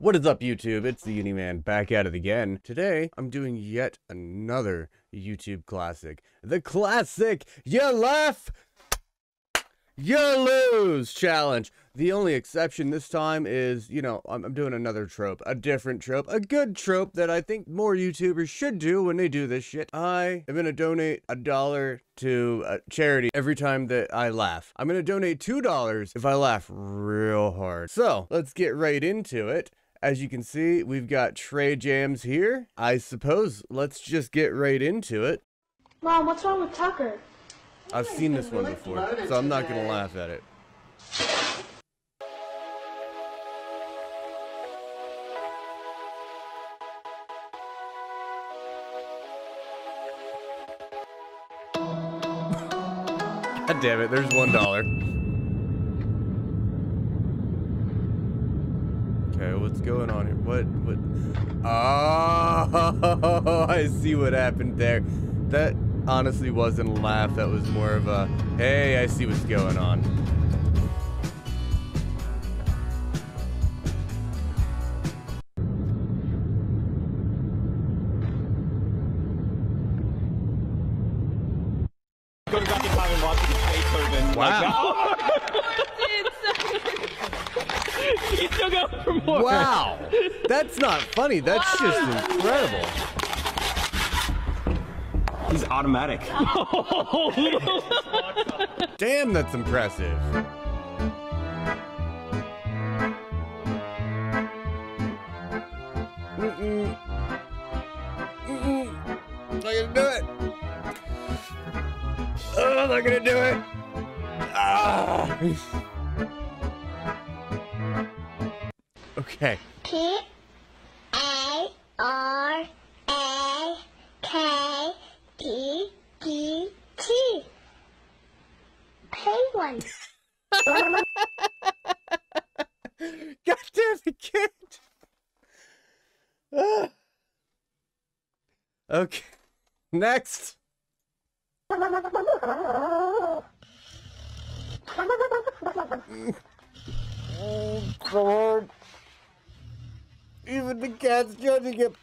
What is up, YouTube? It's the Uniman back at it again. Today, I'm doing yet another YouTube classic. The classic You Laugh, You Lose challenge. The only exception this time is, you know, I'm, I'm doing another trope, a different trope, a good trope that I think more YouTubers should do when they do this shit. I am gonna donate a dollar to a charity every time that I laugh. I'm gonna donate two dollars if I laugh real hard. So let's get right into it. As you can see, we've got Trey Jams here. I suppose let's just get right into it. Mom, what's wrong with Tucker? I've seen this one before, so I'm not gonna laugh at it. God damn it, there's one dollar. Okay, what's going on here? What, what? Oh, I see what happened there. That honestly wasn't a laugh, that was more of a, hey, I see what's going on. That's not funny, that's just incredible. He's automatic. Damn, that's impressive. Not gonna do it. Oh, not gonna do it. Ah. okay. P A R A K E D T. Penguin. God damn it, kid. Ah. Okay. Next. Oh, God. Even the cat's judging him.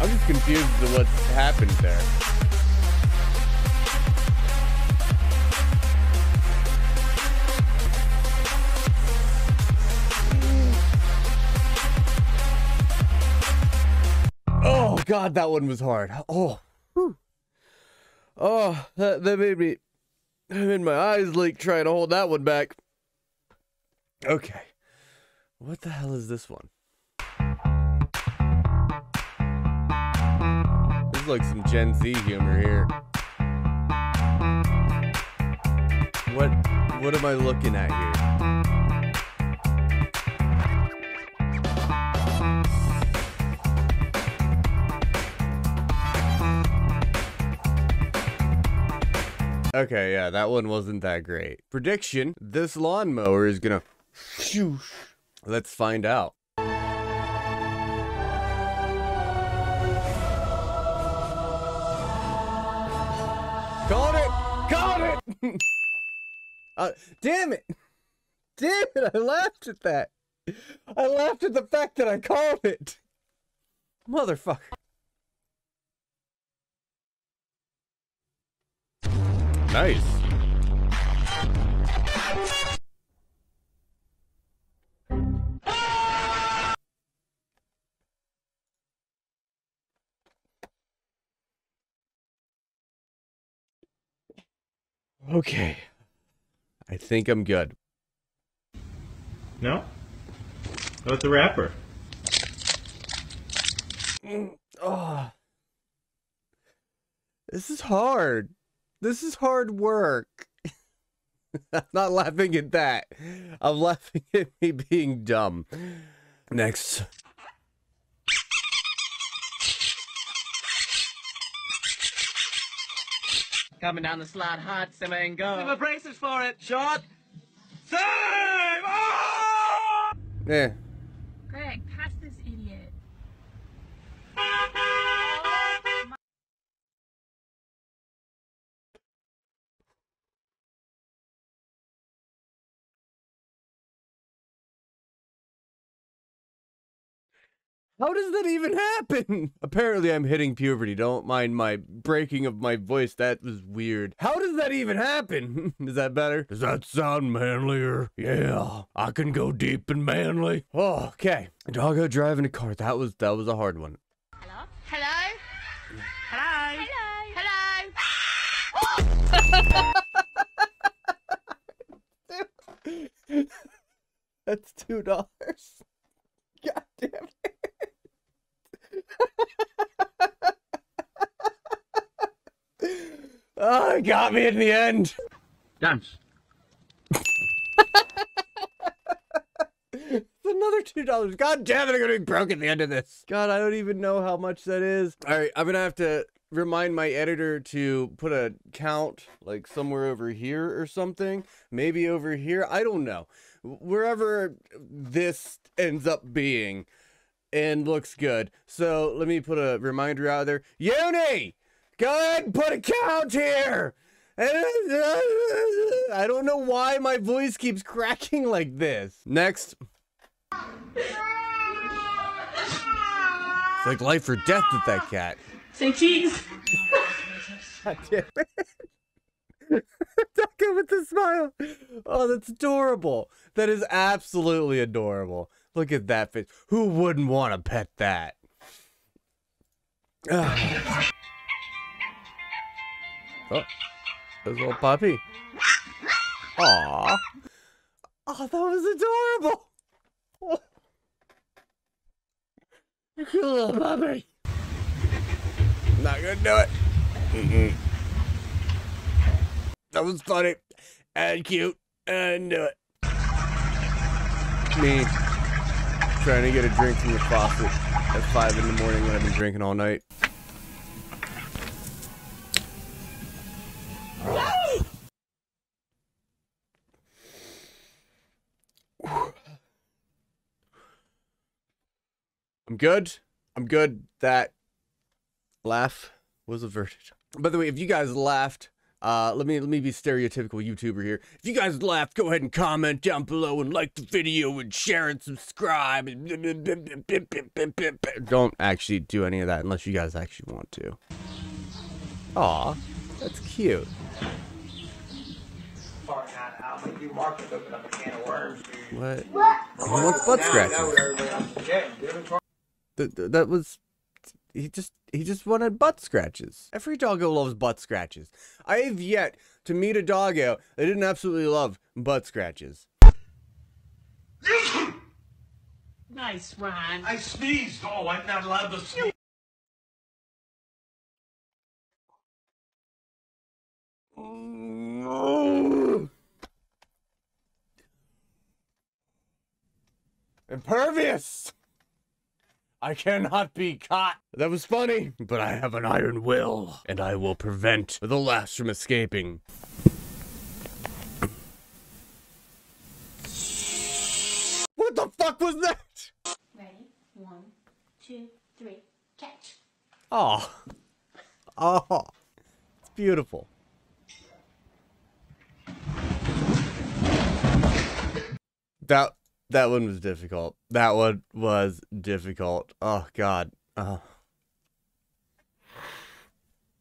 I'm just confused as to what's happened there. God, that one was hard. Oh, whew. oh, that, that made me. That made my eyes leak trying to hold that one back. Okay, what the hell is this one? This is like some Gen Z humor here. What what am I looking at here? Okay, yeah, that one wasn't that great. Prediction, this lawnmower is gonna Let's find out. Got it! Got it! uh, damn it! Damn it! I laughed at that. I laughed at the fact that I called it. Motherfucker. Nice. Okay. I think I'm good. No? Oh, it's a rapper. Oh. Mm, ah. This is hard. This is hard work. I'm not laughing at that. I'm laughing at me being dumb. Next. Coming down the slide hard, simmer and go. Give a braces for it. Shot. Save! Oh! Eh. How does that even happen? Apparently, I'm hitting puberty. Don't mind my breaking of my voice. That was weird. How does that even happen? Is that better? Does that sound manlier? Yeah, I can go deep and manly. Oh, okay. Doggo driving a car. That was that was a hard one. Hello? Hello? Hello. Hello? Hello? That's two dollars. God damn it. Oh, it got me in the end. Dance. It's another two dollars. God damn it, I'm gonna be broke at the end of this. God, I don't even know how much that is. Alright, I'm gonna have to remind my editor to put a count like somewhere over here or something. Maybe over here. I don't know. Wherever this ends up being and looks good. So let me put a reminder out there. Uni! Go ahead and put a count here! I don't know why my voice keeps cracking like this. Next. It's like life or death with that cat. Say cheese. God damn it. With the smile. Oh, that's adorable. That is absolutely adorable. Look at that face. Who wouldn't want to pet that? Ah. oh, there's a little puppy. Aw. Oh, that was adorable. Oh. Cute little puppy. Not gonna do it. Mm-mm. That was funny and cute and do it. Me trying to get a drink from the faucet at five in the morning when I've been drinking all night. I'm good. I'm good. That laugh was averted. By the way, if you guys laughed, uh, let me let me be stereotypical YouTuber here. If you guys laughed, go ahead and comment down below and like the video and share and subscribe. Don't actually do any of that unless you guys actually want to. Aw, that's cute. What? What? He wants butt th- that was he just he just wanted butt scratches. Every doggo loves butt scratches. I have yet to meet a doggo that didn't absolutely love butt scratches. Nice, Ron. I sneezed. Oh, I'm not allowed to sneeze. Impervious! I cannot be caught. That was funny, but I have an iron will, and I will prevent the last from escaping. What the fuck was that? Ready? One, two, three, catch. Oh. Oh. It's beautiful. That that one was difficult. That one was difficult. Oh god. Oh.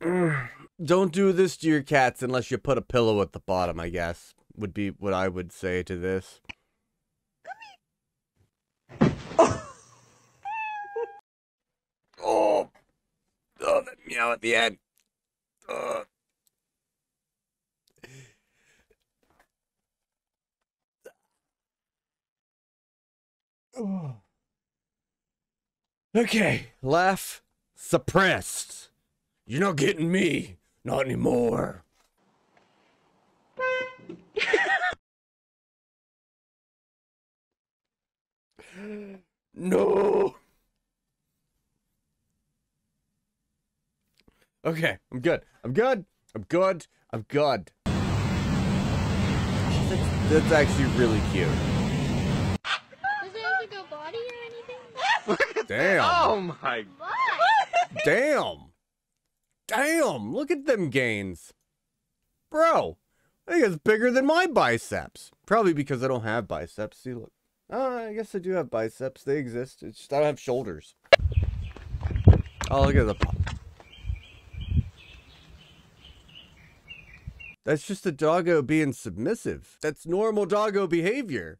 Don't do this to your cats unless you put a pillow at the bottom, I guess. Would be what I would say to this. Oh. Oh, that meow at the end. Oh. Okay, laugh suppressed. You're not getting me. Not anymore. no. Okay, I'm good. I'm good. I'm good. I'm good. That's actually really cute. Does it have a good body or anything? Damn. Oh my. What? Damn. Damn. Look at them gains. Bro, I think it's bigger than my biceps. Probably because I don't have biceps. See, look. Oh, I guess I do have biceps. They exist. It's just I don't have shoulders. Oh, look at the. pop. That's just a doggo being submissive. That's normal doggo behavior.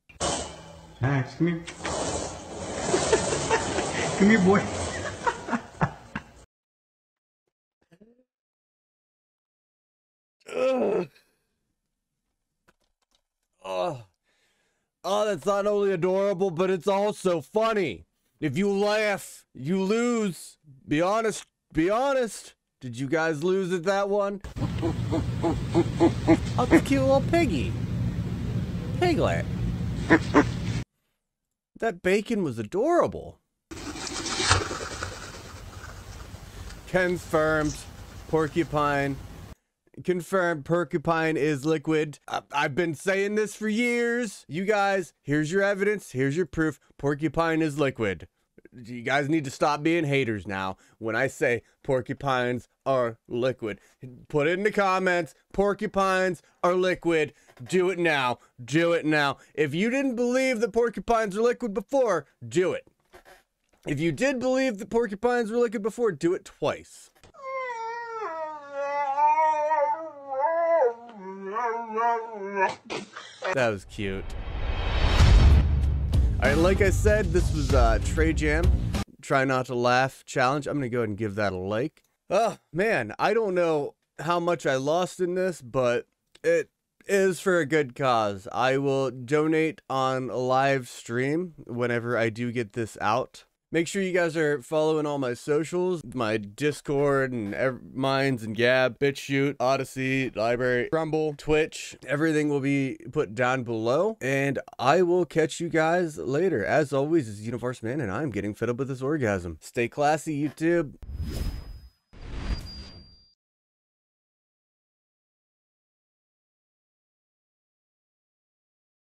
Max, come here. Come here, boy. Ugh. Oh. oh, that's not only adorable, but it's also funny. If you laugh, you lose. Be honest. Be honest. Did you guys lose at that one? oh, it's a cute little piggy. Piglet. that bacon was adorable. Confirmed. Porcupine confirmed porcupine is liquid. I- I've been saying this for years. You guys, here's your evidence. Here's your proof. Porcupine is liquid. You guys need to stop being haters now. When I say porcupines are liquid, put it in the comments. Porcupines are liquid. Do it now. Do it now. If you didn't believe that porcupines are liquid before, do it. If you did believe that porcupines were liquid before, do it twice. That was cute. All right, like I said, this was uh, Trey Jam. Try not to laugh challenge. I'm gonna go ahead and give that a like. Oh man, I don't know how much I lost in this, but it is for a good cause. I will donate on a live stream whenever I do get this out. Make sure you guys are following all my socials, my Discord and ev- Minds and Gab, BitChute, Odysee, LBRY, Rumble, Twitch. Everything will be put down below, and I will catch you guys later. As always, this is Univarse Man, and I'm getting fed up with this orgasm. Stay classy, YouTube.